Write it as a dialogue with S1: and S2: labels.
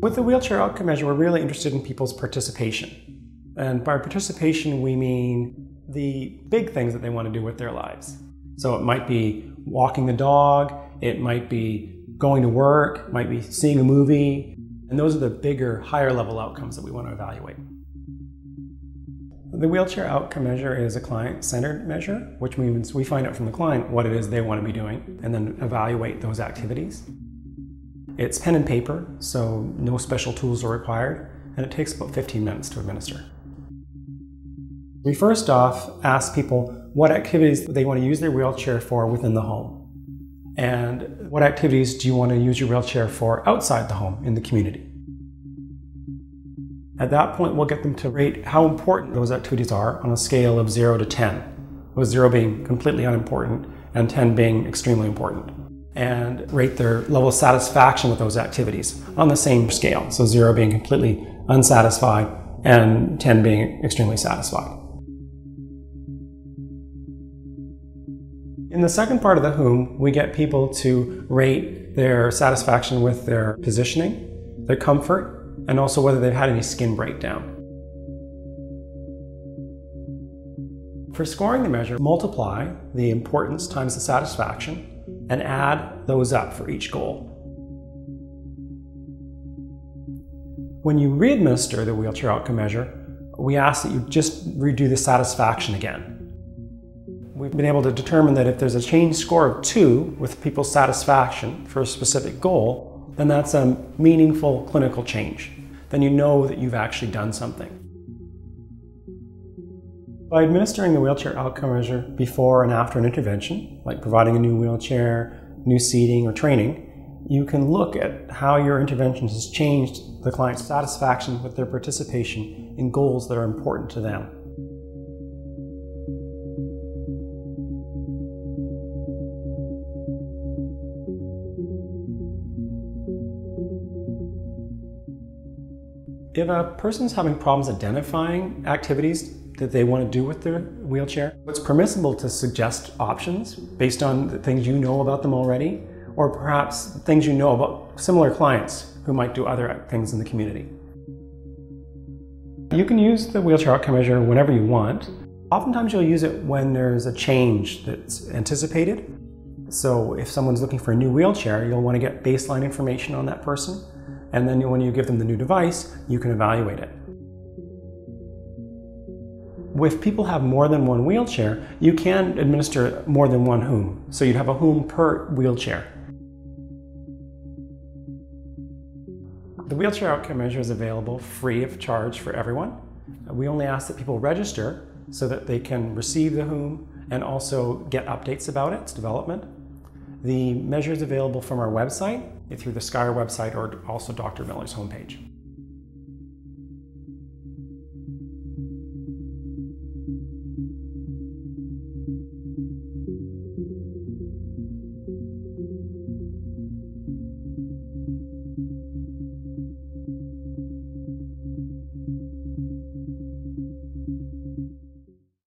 S1: With the wheelchair outcome measure, we're really interested in people's participation. And by participation, we mean the big things that they want to do with their lives. So it might be walking the dog, it might be going to work, might be seeing a movie, and those are the bigger, higher level outcomes that we want to evaluate. The wheelchair outcome measure is a client centered measure, which means we find out from the client what it is they want to be doing and then evaluate those activities. It's pen and paper, so no special tools are required, and it takes about 15 minutes to administer. We first off ask people what activities they want to use their wheelchair for within the home. And what activities do you want to use your wheelchair for outside the home in the community? At that point, we'll get them to rate how important those activities are on a scale of 0 to 10, with 0 being completely unimportant and 10 being extremely important and rate their level of satisfaction with those activities on the same scale. So zero being completely unsatisfied and 10 being extremely satisfied. In the second part of the WhOM, we get people to rate their satisfaction with their positioning, their comfort, and also whether they've had any skin breakdown. For scoring the measure, multiply the importance times the satisfaction and add those up for each goal. When you re-administer the wheelchair outcome measure, we ask that you just redo the satisfaction again. We've been able to determine that if there's a change score of two with people's satisfaction for a specific goal, then that's a meaningful clinical change. Then you know that you've actually done something. By administering the wheelchair outcome measure before and after an intervention, like providing a new wheelchair, new seating, or training, you can look at how your intervention has changed the client's satisfaction with their participation in goals that are important to them. If a person's having problems identifying activities that they want to do with their wheelchair. It's permissible to suggest options based on the things you know about them already, or perhaps things you know about similar clients who might do other things in the community. You can use the wheelchair outcome measure whenever you want. Oftentimes you'll use it when there's a change that's anticipated. So if someone's looking for a new wheelchair, you'll want to get baseline information on that person. And then when you give them the new device, you can evaluate it if people have more than one wheelchair, you can administer more than one WhOM. So you'd have a WhOM per wheelchair. The wheelchair outcome measure is available free of charge for everyone. We only ask that people register so that they can receive the WhOM and also get updates about its development. The measure is available from our website, through the SCIRE website, or also Dr. Miller's homepage.